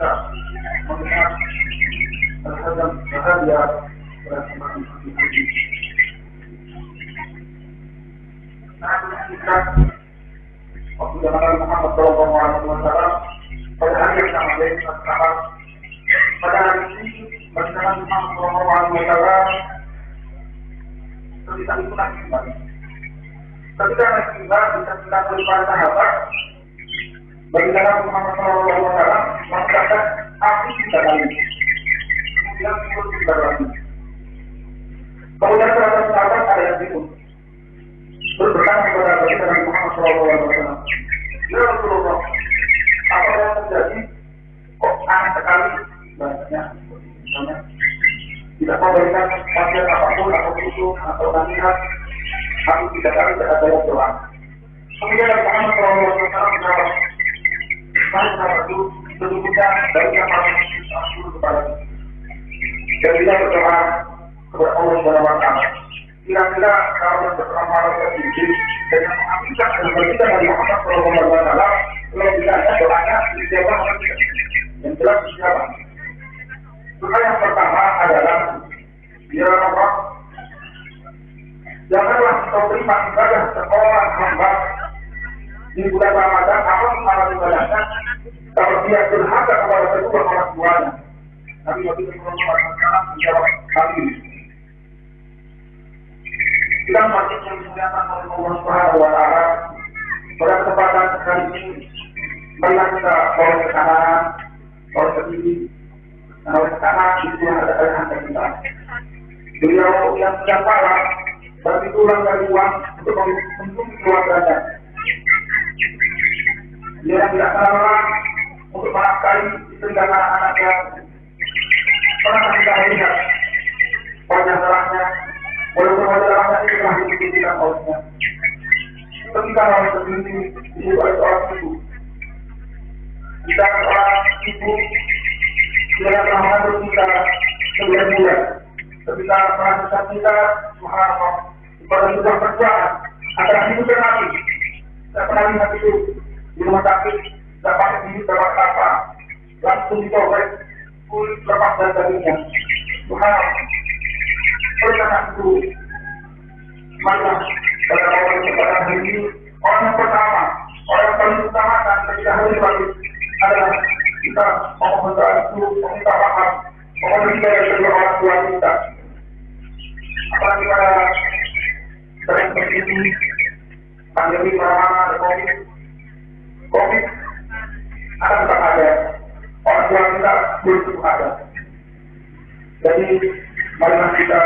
kita melihat terhadap kesempatan ini. Nah, kita waktu zaman Muhammad Shallallahu Alaihi Wasallam pada hari yang sama dengan sahabat pada hari ini Nabi Muhammad Shallallahu Alaihi Wasallam ketika itu nanti kembali. Ketika nanti tiba bisa kita sahabat bagi Nabi Muhammad Shallallahu Alaihi Wasallam mengatakan aku tidak lagi. Kemudian itu tidak lagi. Kemudian sahabat sahabat ada yang. Terus berkata kepada Nabi Muhammad Shallallahu Alaihi Wasallam, Ya Rasulullah, apa yang terjadi? Kok aneh sekali bahasanya? Misalnya, tidak memberikan pasien apa pun atau susu atau nasihat, aku tidak kali tidak ada yang doa. Kemudian Nabi Muhammad Wasallam menjawab, Saya sahabat itu yang paling aku kepada dan kita berdoa kepada Allah Subhanahu Wa Taala. Kira-kira kalau berdoa malaikat ini dan mengamalkan dan berbeda dari Muhammad Shallallahu Alaihi Wasallam, kalau tidak ada doanya atau tidak? Yang jelas dijawab. Doa yang pertama adalah Ya Allah, janganlah kau terima ibadah seorang hamba di bulan Ramadan apa amal ibadahnya kalau dia durhaka kepada kedua orang tuanya. Nabi Nabi Wasallam menjawab kami. Kita masih dimuliakan oleh Allah Subhanahu Wa Taala pada kesempatan kali ini marilah kita bawa ke kanan, bawa ke kiri, dan oleh kanan itu ada kita. Beliau yang sudah parah bagi tulang dari uang untuk untuk keluarganya. Dia tidak salah istri dan anak-anaknya. Pernah kita lihat wajah salahnya, walaupun wajah salahnya itu telah dibuktikan olehnya. Ketika orang sendiri itu ada seorang ibu. Kita seorang ibu dia telah mengandung kita sembilan bulan. Ketika melakukan kita, subhanallah, pada sebuah perjuangan antara hidup dan mati. Saya pernah lihat itu di rumah sakit, pakai hidup, dapat apa, langsung dicoba kulit lepas dan dagingnya. Karena itu, marilah pada kesempatan hari ini, orang yang pertama, orang yang paling utama dan ketika hari ini adalah kita. Doa itu, meminta maaf, memohon kita dari kedua orang tua kita. Apalagi pada sering seperti pandemi ada COVID, COVID ada tetap ada, orang tua kita belum ada. Jadi marilah kita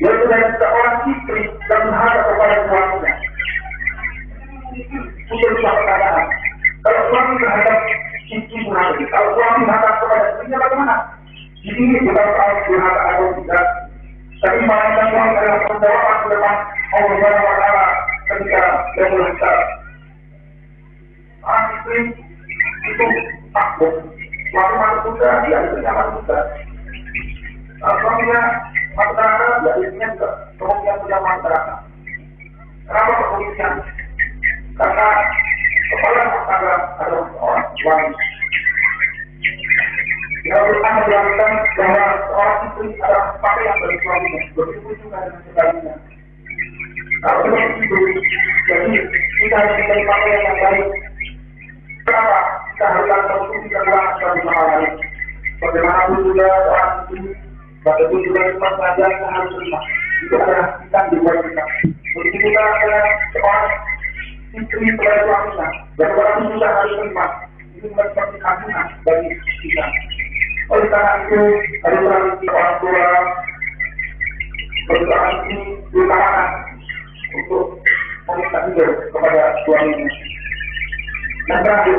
yaitu dari seorang istri dan berharap kepada suaminya. Untuk dua pertanyaan. Kalau suami terhadap istri berharap, kalau suami berharap kepada istrinya bagaimana? Di sini bukan soal berharap atau tidak. Tapi malaikat suami adalah penjawaban ke depan Allah Subhanahu wa taala ketika dia berharap. Orang istri itu masuk surga, dia surga. Kalau suaminya masuk neraka, ya istrinya juga kemungkinan sudah masuk neraka. Kenapa kepolisian? Karena kepala tangga adalah seorang suami. Yang Quran menjelaskan bahwa seorang istri adalah pakaian dari suaminya, begitu juga dengan sebaliknya. Kalau seperti itu, jadi kita harus mencari pakaian yang baik. Kenapa? Kita harus kita kurang sebagai sama lain. Bagaimanapun juga seorang istri, bagaimanapun juga kita belajar kita harus terima. Itu adalah kita di luar kita. Begitu juga ada seorang istri kepada suaminya, dan orang itu juga harus terima. Itu seperti agungan bagi kita. Oleh karena itu, tradisi orang tua berdoa ini untuk meminta hidup kepada suaminya. Dan terakhir,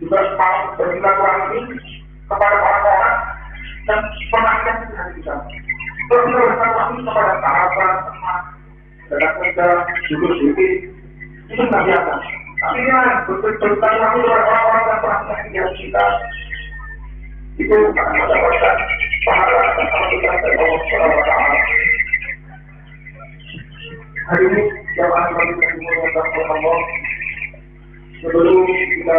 juga mau bersilaturahmi kepada orang-orang dan pernah kita kita. Bersilaturahmi kepada sahabat, teman, saudara kerja, juga juga itu nggak biasa. Tapi ya bersilaturahmi kepada orang-orang yang pernah kita itu akan mendapatkan pahala dan kita dari Allah Subhanahu wa taala. Hari ini jamaah bagi dimuliakan Allah. Sebelum kita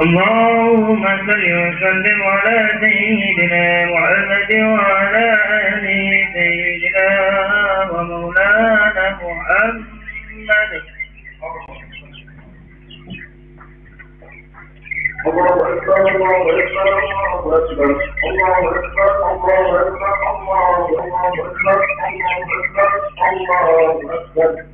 اللهم صل وسلم على سيدنا محمد وعلى آل سيدنا ومولانا محمد. الله أكبر الله أكبر الله أكبر الله أكبر الله أكبر الله أكبر الله أكبر الله أكبر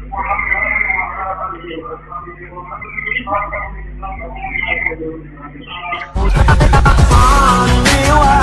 Only one.